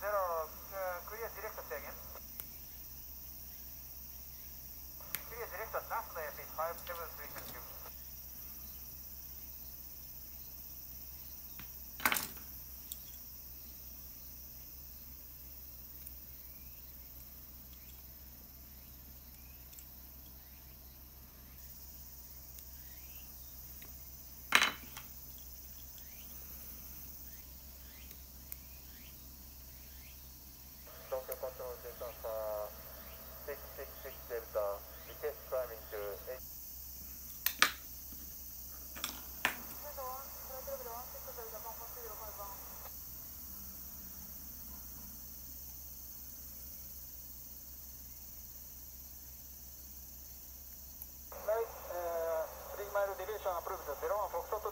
zero, uh, clear say again. Clear direct last airfield 573 thank prânză. Zero, am făcut totul